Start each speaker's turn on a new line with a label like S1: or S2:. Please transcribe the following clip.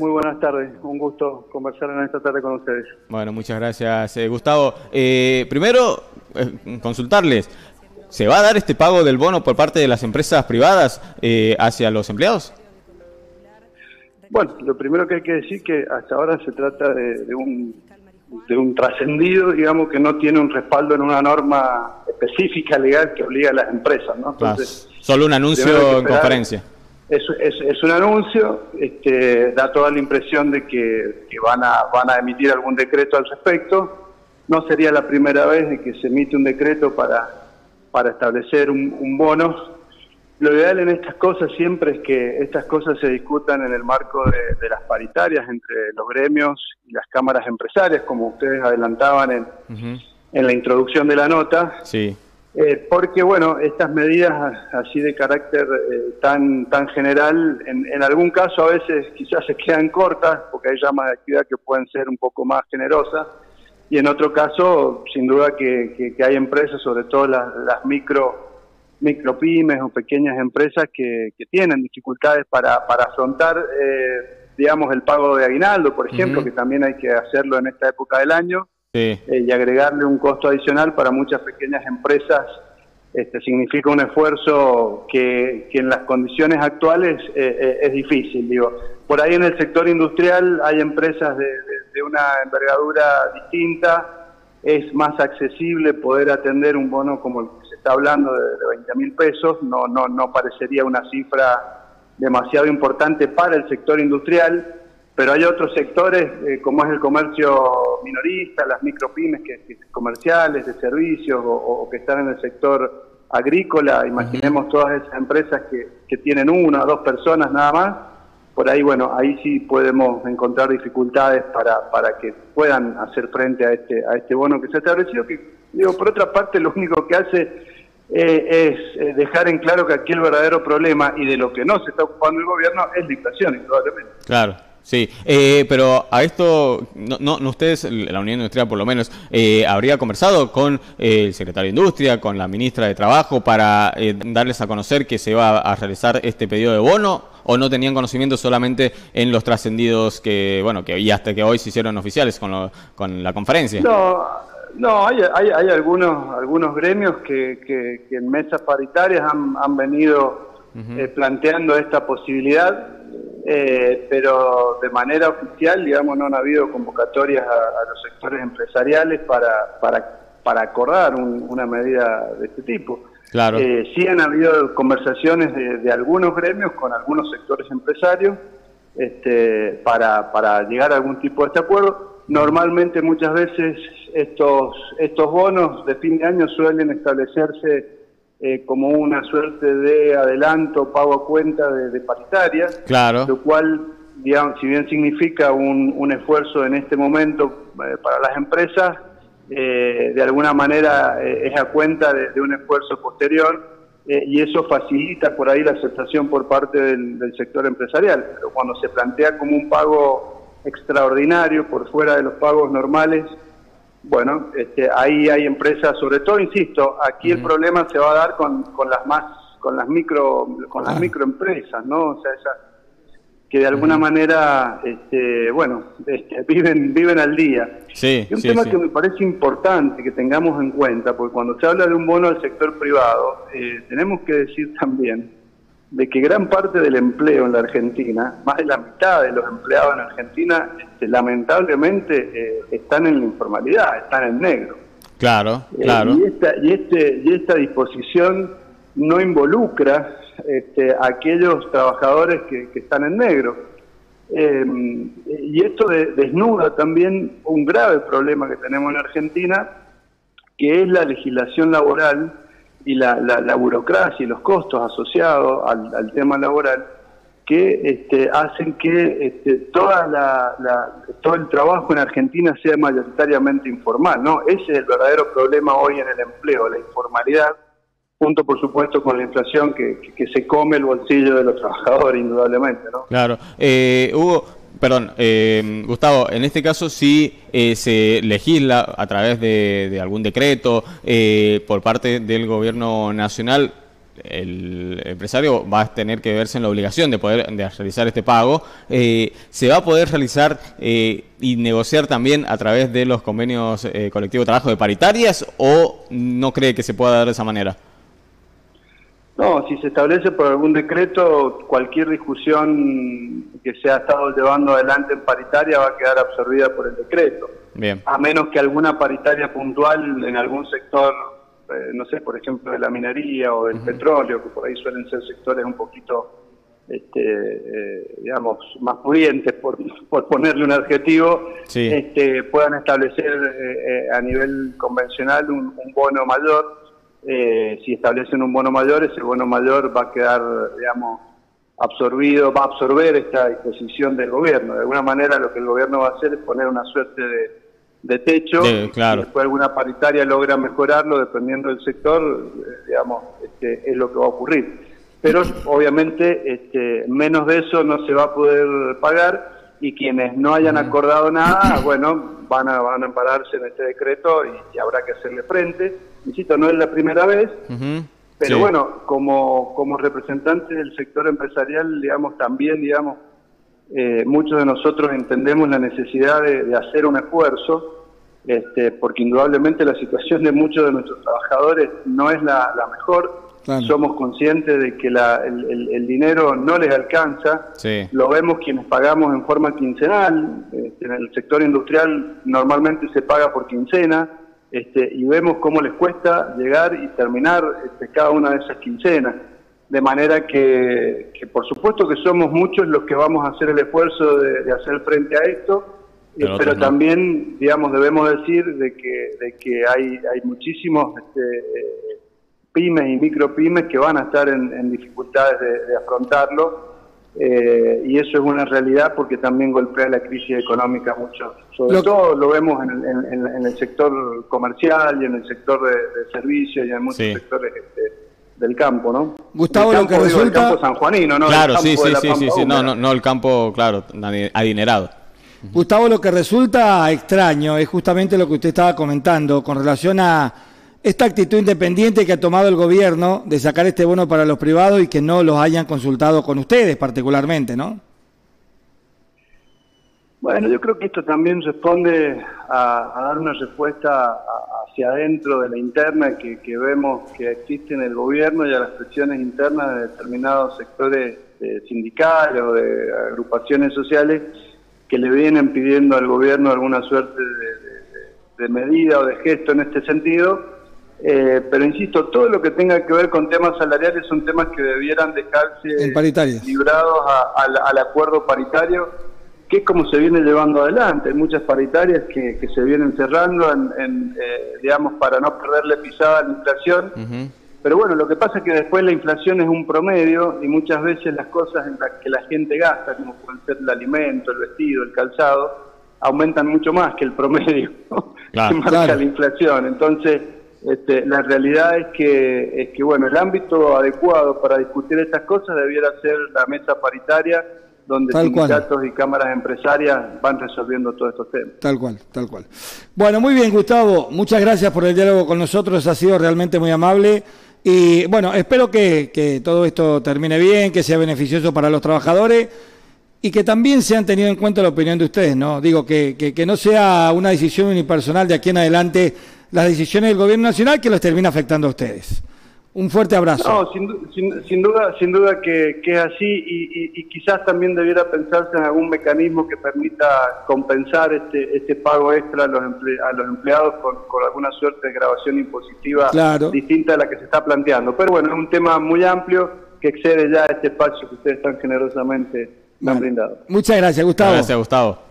S1: Muy buenas tardes, un gusto conversar en esta tarde con ustedes.
S2: Bueno, muchas gracias, eh, Gustavo. Eh, primero, eh, consultarles, ¿se va a dar este pago del bono por parte de las empresas privadas eh, hacia los empleados?
S1: Bueno, lo primero que hay que decir que hasta ahora se trata de, de un, de un trascendido, digamos, que no tiene un respaldo en una norma específica legal que obliga a las empresas, ¿no? Entonces,
S2: Ah, Solo un anuncio en conferencia.
S1: Es, es, es un anuncio, este, da toda la impresión de que, que van, a, van a emitir algún decreto al respecto. No sería la primera vez de que se emite un decreto para, para establecer un, un bono. Lo ideal en estas cosas siempre es que estas cosas se discutan en el marco de, de las paritarias entre los gremios y las cámaras empresarias, como ustedes adelantaban en, en la introducción de la nota.
S2: Sí,
S1: Eh, porque, bueno, estas medidas así de carácter eh, tan, tan general, en, en algún caso a veces quizás se quedan cortas, porque hay llamas de actividad que pueden ser un poco más generosas, y en otro caso, sin duda que, que- que hay empresas, sobre todo las, las micro micropymes o pequeñas empresas que, que tienen dificultades para, para afrontar, eh, digamos, el pago de aguinaldo, por ejemplo, que también hay que hacerlo en esta época del año eh, y agregarle un costo adicional para muchas pequeñas empresas este, significa un esfuerzo que, en las condiciones actuales eh, eh, es difícil. Digo, por ahí en el sector industrial hay empresas de una envergadura distinta, es más accesible poder atender un bono como el que se está hablando de, de 20 mil pesos, no, no, no parecería una cifra demasiado importante para el sector industrial, pero hay otros sectores, eh, como es el comercio minorista, las micropymes que, que- comerciales, de servicios, o, o que están en el sector agrícola, imaginemos todas esas empresas que, que tienen una o dos personas nada más, por ahí, bueno, ahí sí podemos encontrar dificultades para, para que puedan hacer frente a este, a este bono que se ha establecido, que, digo, por otra parte, lo único que hace eh, es eh, dejar en claro que aquí el verdadero problema y de lo que no se está ocupando el gobierno es la inflación, indudablemente.
S2: claro. Sí, Eh, pero a esto, no, no, ustedes, la Unión Industrial por lo menos, eh, habría conversado con eh, el secretario de Industria, con la ministra de Trabajo, para eh, darles a conocer que se va a realizar este pedido de bono, o no tenían conocimiento solamente en los trascendidos que, bueno, que y hasta que hoy se hicieron oficiales con, lo- con la conferencia.
S1: No, no hay, hay, hay algunos, algunos gremios que, que, que en mesas paritarias han, han venido eh, planteando esta posibilidad, eh, pero de manera oficial, digamos, no han habido convocatorias a, a los sectores empresariales para, para, para acordar un- una medida de este tipo.
S2: Claro.
S1: Eh, sí han habido conversaciones de, de algunos gremios con algunos sectores empresarios este, para, para llegar a algún tipo de este acuerdo. Normalmente muchas veces estos, estos bonos de fin de año suelen establecerse eh, como una suerte de adelanto, pago a cuenta de, de paritaria,
S2: Claro.
S1: lo cual, digamos, si bien significa un, un esfuerzo en este momento eh, para las empresas, eh, de alguna manera eh, es a cuenta de, de un esfuerzo posterior eh, y eso facilita por ahí la aceptación por parte del, del sector empresarial. Pero cuando se plantea como un pago extraordinario por fuera de los pagos normales, bueno, este, ahí hay empresas, sobre todo, insisto, aquí el problema se va a dar con, con las más, con las micro, con las
S2: Ah.
S1: microempresas, ¿no? O sea, esas que de alguna manera, este, bueno, este, viven, viven al día.
S2: Sí,
S1: Y un
S2: sí,
S1: tema
S2: sí.
S1: que me parece importante que tengamos en cuenta, porque cuando se habla de un bono al sector privado, eh, tenemos que decir también de que gran parte del empleo en la Argentina, más de la mitad de los empleados en Argentina, este, lamentablemente eh, están en la informalidad, están en negro.
S2: Claro,
S1: Eh,
S2: claro.
S1: y, esta, y, este, y esta disposición no involucra este, a aquellos trabajadores que, que están en negro. Eh, y esto de- desnuda también un grave problema que tenemos en Argentina, que es la legislación laboral y la, la- la burocracia y los costos asociados al, al tema laboral que este, hacen que este, toda la, todo el trabajo en Argentina sea mayoritariamente informal. ¿no? Ese es el verdadero problema hoy en el empleo, la informalidad, junto por supuesto con la inflación que, que- que se come el bolsillo de los trabajadores indudablemente. ¿no?
S2: Claro. Eh, Hugo, perdón, eh, Gustavo, en este caso sí eh, se legisla a través de, de algún decreto eh, por parte del gobierno nacional el empresario va a tener que verse en la obligación de poder de realizar este pago, eh, ¿se va a poder realizar eh, y negociar también a través de los convenios eh, colectivos de trabajo de paritarias o no cree que se pueda dar de esa manera?
S1: No, si se establece por algún decreto, cualquier discusión que se ha estado llevando adelante en paritaria va a quedar absorbida por el decreto. Bien. A menos que alguna paritaria puntual en algún sector, eh, no sé, por ejemplo, de la minería o del petróleo, que por ahí suelen ser sectores un poquito, este, eh, digamos, más pudientes, por, por ponerle un adjetivo, este, puedan establecer eh, a nivel convencional un bono mayor eh, si establecen un bono mayor, ese bono mayor va a quedar, digamos, absorbido, va a absorber esta disposición del gobierno. De alguna manera lo que el gobierno va a hacer es poner una suerte de, techo,
S2: claro.
S1: y después alguna paritaria logra mejorarlo, dependiendo del sector, eh, digamos, este, es lo que va a ocurrir. Pero obviamente este, menos de eso no se va a poder pagar y quienes no hayan acordado nada, bueno, van a, van a ampararse en este decreto y, habrá que hacerle frente. Insisto, no es la primera vez, pero bueno, como, como representantes del sector empresarial, digamos, también, digamos, eh, muchos de nosotros entendemos la necesidad de, hacer un esfuerzo, este, porque indudablemente la situación de muchos de nuestros trabajadores no es la, la mejor, somos conscientes de que el, dinero no les alcanza. Lo vemos quienes pagamos en forma quincenal. Este, en el sector industrial normalmente se paga por quincena. Este, y vemos cómo les cuesta llegar y terminar este, cada una de esas quincenas. De manera que, por supuesto que somos muchos los que vamos a hacer el esfuerzo de, hacer frente a esto, pero, también, digamos, debemos decir de que, de que hay, hay muchísimos este, pymes y micropymes que van a estar en, dificultades de, afrontarlo. Eh, y eso es una realidad porque también golpea la crisis económica mucho. Sobre todo lo vemos en, el sector comercial y en el sector de, servicios y en muchos sectores este, del campo, ¿no?
S2: Gustavo, lo que resulta...
S1: El campo sanjuanino, ¿no?
S2: Claro, sí, sí, sí, sí, no, no, no el campo, claro, adinerado.
S3: Gustavo, lo que resulta extraño es justamente lo que usted estaba comentando con relación a esta actitud independiente que ha tomado el gobierno de sacar este bono para los privados y que no los hayan consultado con ustedes particularmente, ¿no?
S1: Bueno, yo creo que esto también responde a, dar una respuesta hacia adentro de la interna que, vemos que existe en el gobierno y a las presiones internas de determinados sectores sindicales o de agrupaciones sociales que le vienen pidiendo al gobierno alguna suerte de medida o de gesto en este sentido eh, pero insisto, todo lo que tenga que ver con temas salariales son temas que debieran dejarse librados al acuerdo paritario, que es como se viene llevando adelante. Hay muchas paritarias que, se vienen cerrando, en, eh, digamos, para no perderle pisada a la inflación. Pero bueno, lo que pasa es que después la inflación es un promedio y muchas veces las cosas en las que la gente gasta, como pueden ser el alimento, el vestido, el calzado, aumentan mucho más que el promedio que marca la inflación. Entonces, este, la realidad es que, es que, bueno, el ámbito adecuado para discutir estas cosas debiera ser la mesa paritaria donde sindicatos y cámaras empresarias van resolviendo todos estos temas.
S3: Tal cual, tal cual. Bueno, muy bien, Gustavo. Muchas gracias por el diálogo con nosotros. Ha sido realmente muy amable. Y bueno, espero que, que todo esto termine bien, que sea beneficioso para los trabajadores y que también se han tenido en cuenta la opinión de ustedes, ¿no? Digo, que, que, que no sea una decisión unipersonal de aquí en adelante las decisiones del gobierno nacional que los termina afectando a ustedes. Un fuerte abrazo.
S1: No, sin, duda, sin duda que, es así y, quizás también debiera pensarse en algún mecanismo que permita compensar este, este pago extra a los, a los empleados con, alguna suerte de grabación impositiva distinta a la que se está planteando. Pero bueno, es un tema muy amplio que excede ya este espacio que ustedes tan generosamente me han brindado.
S3: Muchas gracias, Gustavo.
S2: Gracias, Gustavo.